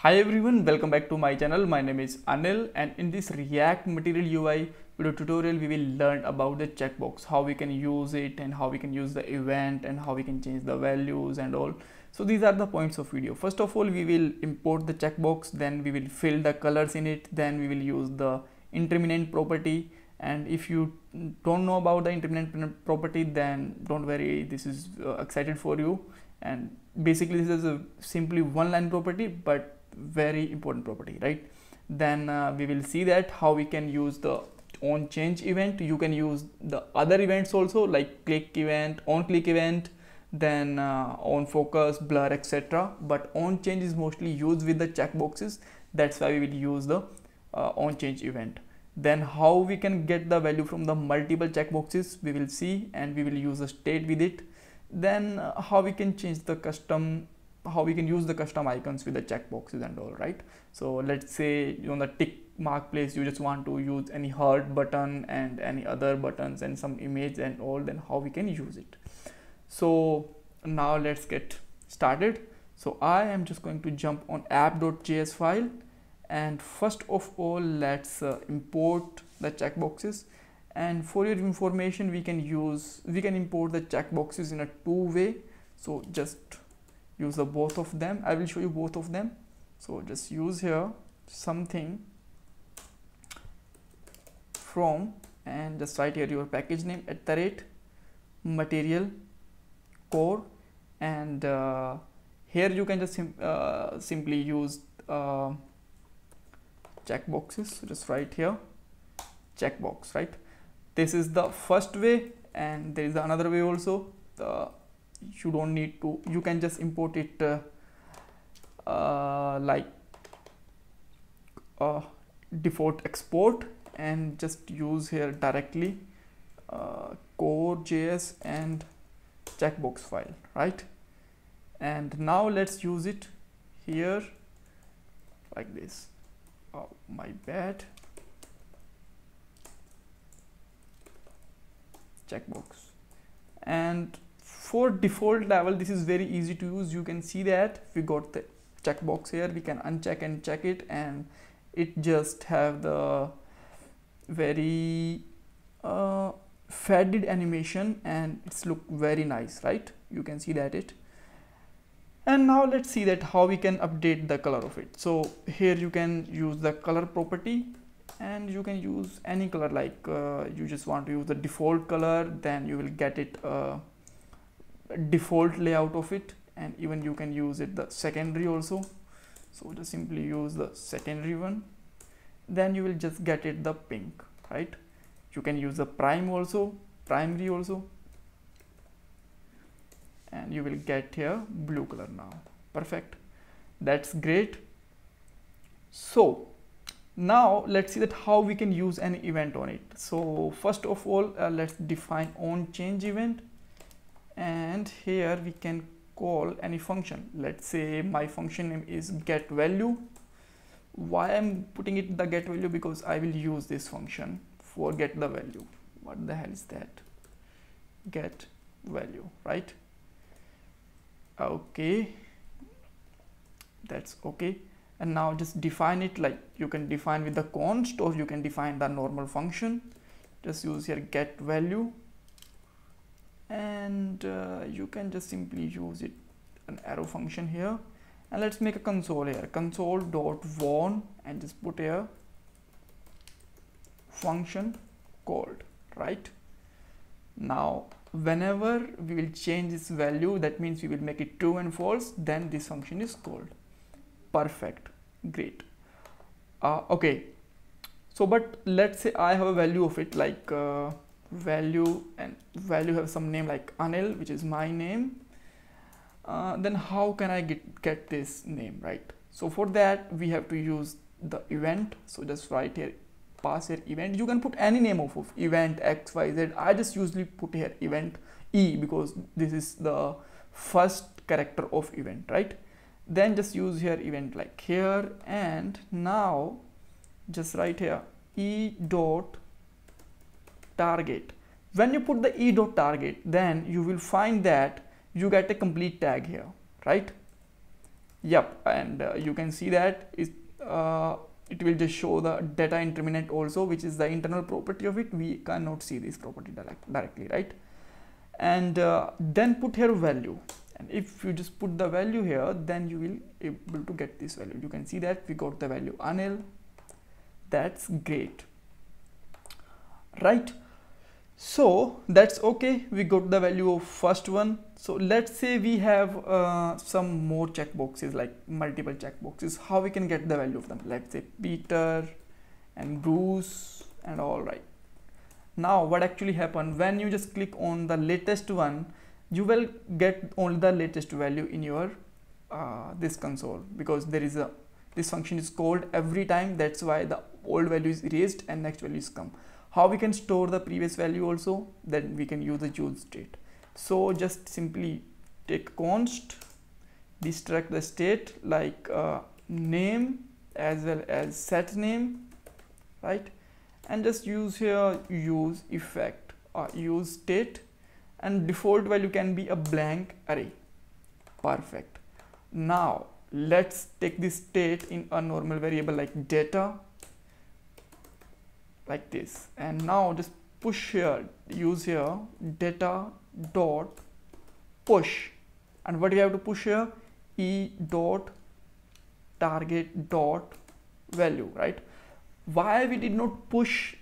Hi everyone, welcome back to my channel. My name is Anil and in this React Material UI video tutorial we will learn about the checkbox, how we can use it and how we can use the event and how we can change the values and all. So these are the points of video. First of all we will import the checkbox, then we will fill the colors in it, then we will use the indeterminate property and if you don't know about the indeterminate property then don't worry this is uh, excited for you and basically this is a simply one line property but very important property right? Then uh, we will see that how we can use the on change event. You can use the other events also like click event on click event then uh, on focus blur etc but on change is mostly used with the checkboxes that's why we will use the uh, on change event. Then how we can get the value from the multiple checkboxes we will see and we will use the state with it. Then uh, how we can change the custom how we can use the custom icons with the checkboxes and all right? So let's say you on the tick mark place you just want to use any heart button and any other buttons and some image and all then how we can use it? So now let's get started. So i am just going to jump on app.js file and first of all let's uh, import the checkboxes. And for your information we can use we can import the checkboxes in a two way so just use the both of them. I will show you both of them. So just use here something from and just write here your package name at the rate material core and uh, here you can just sim uh, simply use uh, checkboxes. So just write here checkbox right? This is the first way and there is another way also. Uh, you don't need to you can just import it uh, uh, like uh, default export and just use here directly uh, core js and checkbox file right? And now let's use it here like this. Oh my bad. Checkbox. And for default level this is very easy to use. You can see that we got the checkbox here. We can uncheck and check it and it just have the very uh, faded animation and it's look very nice right? You can see that it. And now let's see that how we can update the color of it. So here you can use the color property and you can use any color like uh, you just want to use the default color then you will get it uh, default layout of it and even you can use it the secondary also. So just simply use the secondary one. Then you will just get it the pink right? You can use the prime also primary also. And you will get here blue color now. Perfect. That's great. So now let's see that how we can use an event on it. So first of all uh, let's define on change event and here we can call any function. Let's say my function name is get value why i'm putting it the get value because i will use this function for get the value what the hell is that? get value right? Okay. That's okay. And now just define it. Like you can define with the const or you can define the normal function. Just use here get value and uh, you can just simply use it an arrow function here. And let's make a console here. console dot warn and just put here function called right? Now whenever we will change this value that means we will make it true and false then this function is called. Perfect. Great. Uh, okay. So but let's say I have a value of it like uh, value and value have some name like Anil which is my name. Uh, then how can I get, get this name right? So for that we have to use the event. So just write here pass here event. You can put any name of, of event x y z. I just usually put here event e because this is the first character of event right? Then just use here event like here. And now just write here e dot target. When you put the e dot target then you will find that you get a complete tag here right? Yep and uh, you can see that it, uh, it will just show the data indeterminate also which is the internal property of it. We cannot see this property direct, directly right? And uh, then put here value. And if you just put the value here then you will able to get this value. You can see that we got the value anil. That's great. Right so that's okay. We got the value of first one. So let's say we have uh, some more checkboxes like multiple checkboxes how we can get the value of them? Let's say peter and bruce and all right. Now what actually happened? When you just click on the latest one you will get only the latest value in your uh, this console because there is a this function is called every time. That's why the old value is erased and next value is come how we can store the previous value also then we can use the use state. So just simply take const destruct the state like uh, name as well as set name right? And just use here use effect or use state. And default value can be a blank array. Perfect. Now let's take this state in a normal variable like data like this. And now just push here use here data dot push. And what do you have to push here? E dot target dot value right? Why we did not push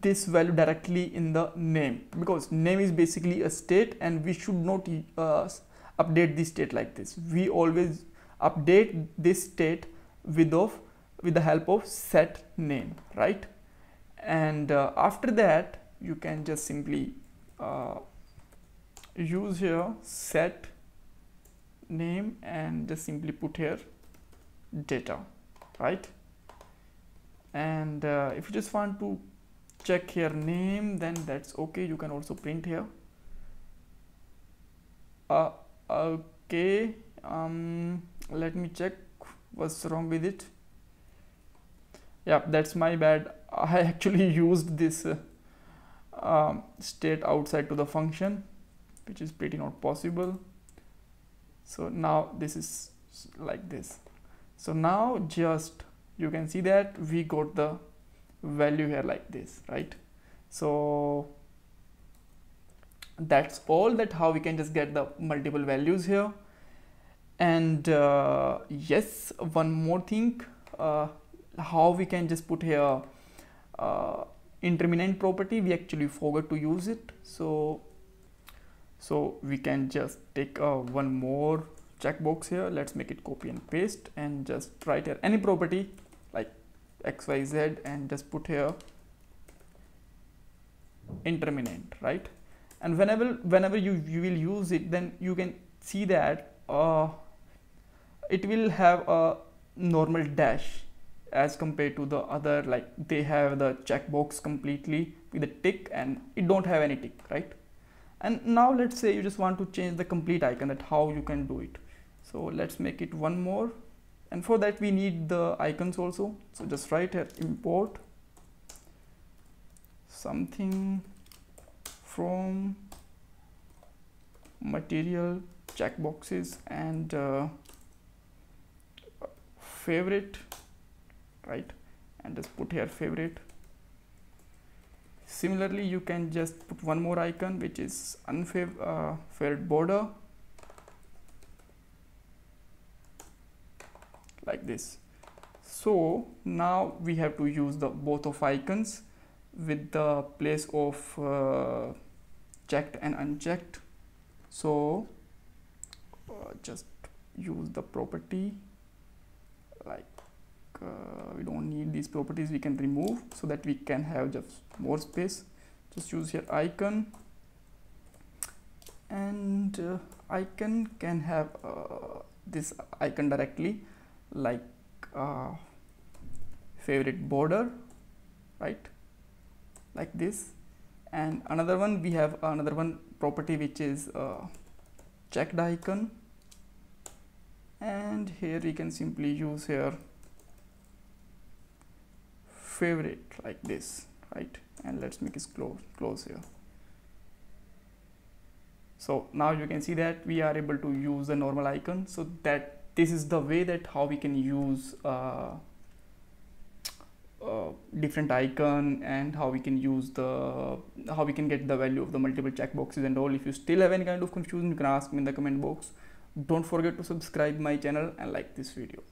this value directly in the name? Because name is basically a state and we should not uh, update this state like this. We always update this state with of with the help of set name right and uh, after that you can just simply uh, use here set name and just simply put here data right? And uh, if you just want to check here name then that's okay. You can also print here. Uh, okay um, let me check what's wrong with it. Yeah that's my bad I actually used this uh, um, state outside to the function which is pretty not possible. So now this is like this. So now just you can see that we got the value here like this right? So that's all that how we can just get the multiple values here. And uh, yes one more thing uh, how we can just put here uh, indeterminate property we actually forgot to use it. So so we can just take uh, one more checkbox here. Let's make it copy and paste and just write here any property like xyz and just put here indeterminate right? And whenever whenever you, you will use it then you can see that uh, it will have a normal dash as compared to the other like they have the checkbox completely with a tick and it don't have any tick right? And now let's say you just want to change the complete icon that how you can do it. So let's make it one more. And for that we need the icons also. So just write here import something from material checkboxes and uh, favorite right and just put here favorite. Similarly you can just put one more icon which is unfavored uh, border. Like this. So now we have to use the both of icons with the place of uh, checked and unchecked. So uh, just use the property like uh, we don't need these properties we can remove so that we can have just more space. Just use here icon. And uh, icon can have uh, this icon directly like uh, favorite border right? Like this. And another one we have another one property which is uh, checked icon. And here we can simply use here favorite like this right? And let's make it close close here. So now you can see that we are able to use the normal icon. So that this is the way that how we can use uh, uh, different icon and how we can use the how we can get the value of the multiple checkboxes and all. If you still have any kind of confusion you can ask me in the comment box. Don't forget to subscribe my channel and like this video